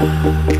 love.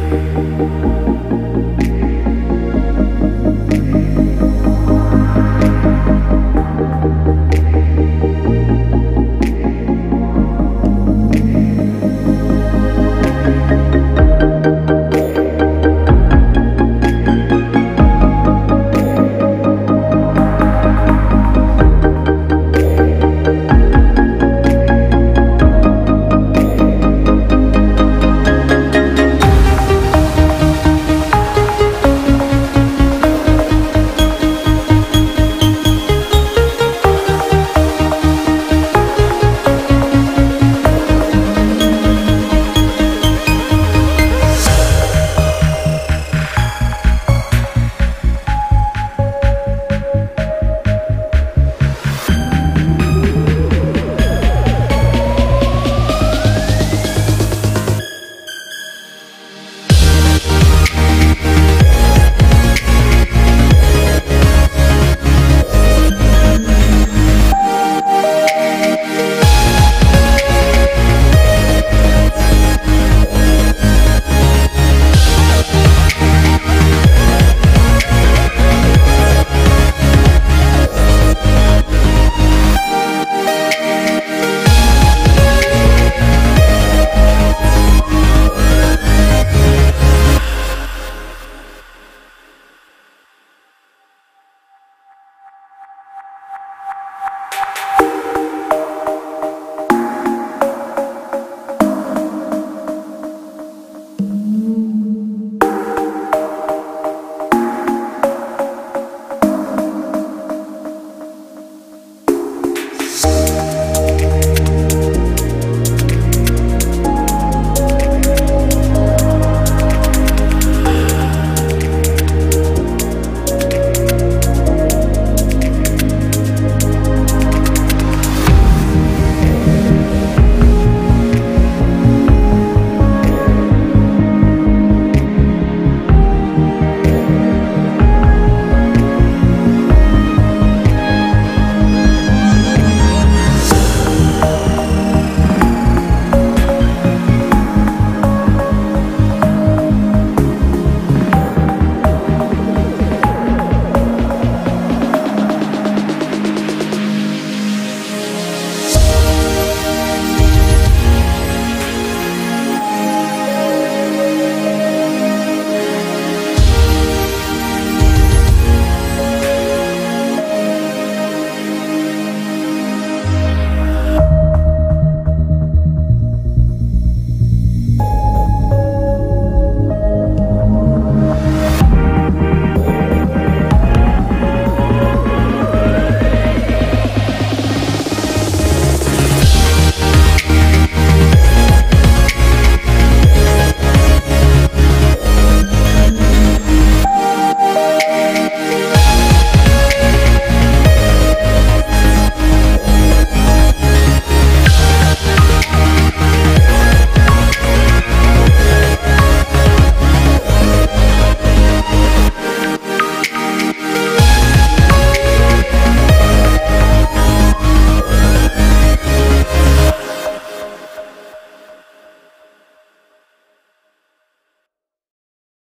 Thank